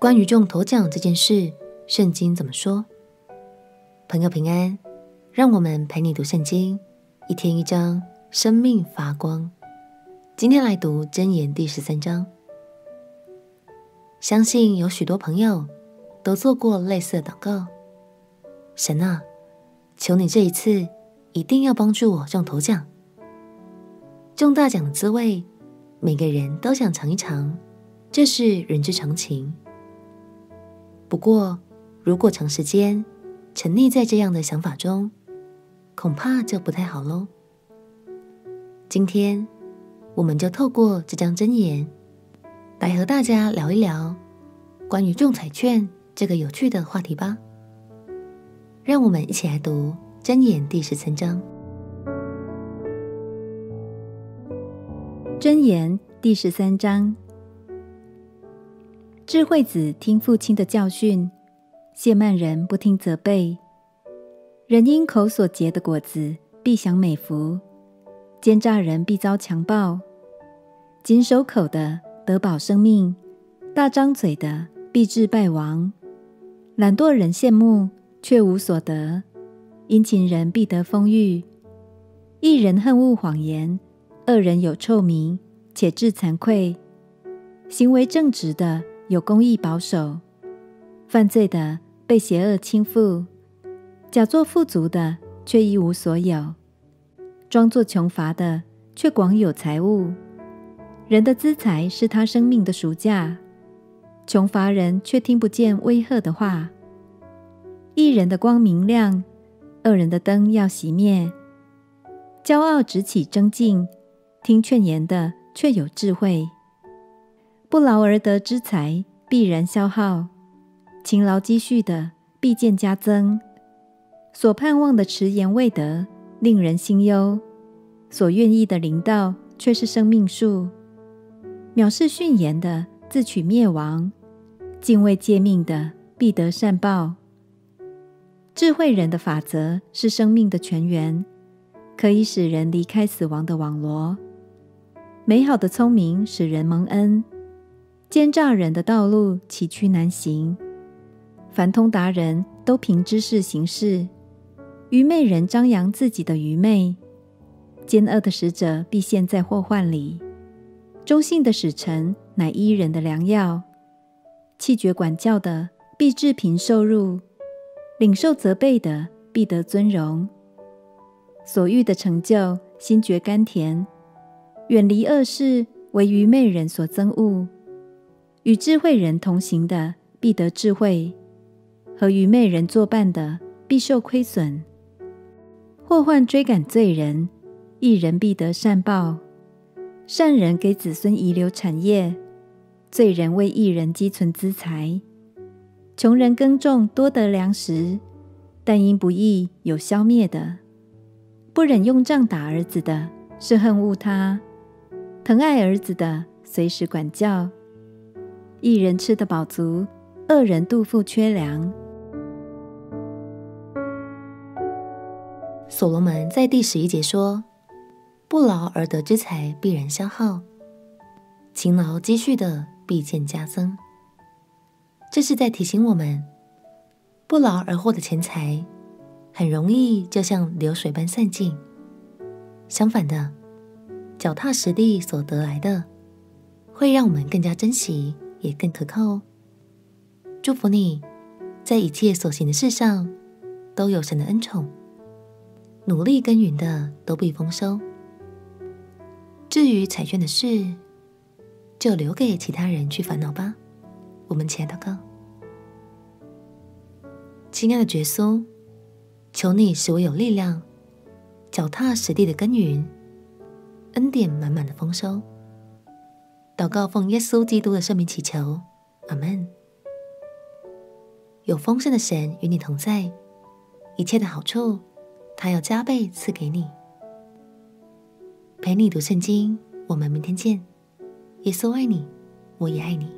关于中头奖这件事，圣经怎么说？朋友平安，让我们陪你读圣经，一天一章，生命发光。今天来读箴言第十三章。相信有许多朋友都做过类似的祷告：神啊，求你这一次一定要帮助我中头奖。中大奖的滋味，每个人都想尝一尝，这是人之常情。不过，如果长时间沉溺在这样的想法中，恐怕就不太好喽。今天，我们就透过这张真言，来和大家聊一聊关于中彩券这个有趣的话题吧。让我们一起来读真言第十三章。箴言第十三章：智慧子听父亲的教训，谢曼人不听责备。人因口所结的果子必享美福，奸诈人必遭强暴。谨守口的得保生命，大张嘴的必致败亡。懒惰人羡慕却无所得，殷勤人必得丰裕。一人恨恶谎言。恶人有臭名，且致惭愧；行为正直的有公义保守，犯罪的被邪恶倾覆，假作富足的却一无所有，装作穷乏的却广有财物。人的资财是他生命的赎价，穷乏人却听不见威吓的话。一人的光明亮，二人的灯要熄灭。骄傲直起争竞。听劝言的却有智慧，不劳而得之财必然消耗；勤劳积蓄的必见加增。所盼望的迟延未得，令人心忧；所愿意的临到，却是生命树。藐视训言的自取灭亡，敬畏诫命的必得善报。智慧人的法则是生命的泉源，可以使人离开死亡的网罗。美好的聪明使人蒙恩，奸诈人的道路崎岖难行。凡通达人都凭知识行事，愚昧人张扬自己的愚昧。奸恶的使者必陷在祸患里，忠信的使臣乃伊人的良药。气绝管教的必致贫受辱，领受责备的必得尊荣。所欲的成就，心觉甘甜。远离恶事，为愚昧人所憎恶；与智慧人同行的，必得智慧；和愚昧人作伴的，必受亏损。祸患追赶罪人，一人必得善报；善人给子孙遗留产业，罪人为一人积存资财。穷人耕种多得粮食，但因不义有消灭的。不忍用杖打儿子的，是恨恶他。疼爱儿子的，随时管教；一人吃得饱足，二人肚腹缺粮。所罗门在第十一节说：“不劳而得之财必然消耗，勤劳积蓄的必见加增。”这是在提醒我们，不劳而获的钱财很容易就像流水般散尽。相反的。脚踏实地所得来的，会让我们更加珍惜，也更可靠哦。祝福你，在一切所行的事上都有神的恩宠，努力耕耘的都必丰收。至于彩券的事，就留给其他人去烦恼吧。我们亲爱的哥，亲爱的耶稣，求你使我有力量，脚踏实地的耕耘。恩典满满的丰收，祷告奉耶稣基督的圣名祈求，阿门。有丰盛的神与你同在，一切的好处他要加倍赐给你。陪你读圣经，我们明天见。耶稣爱你，我也爱你。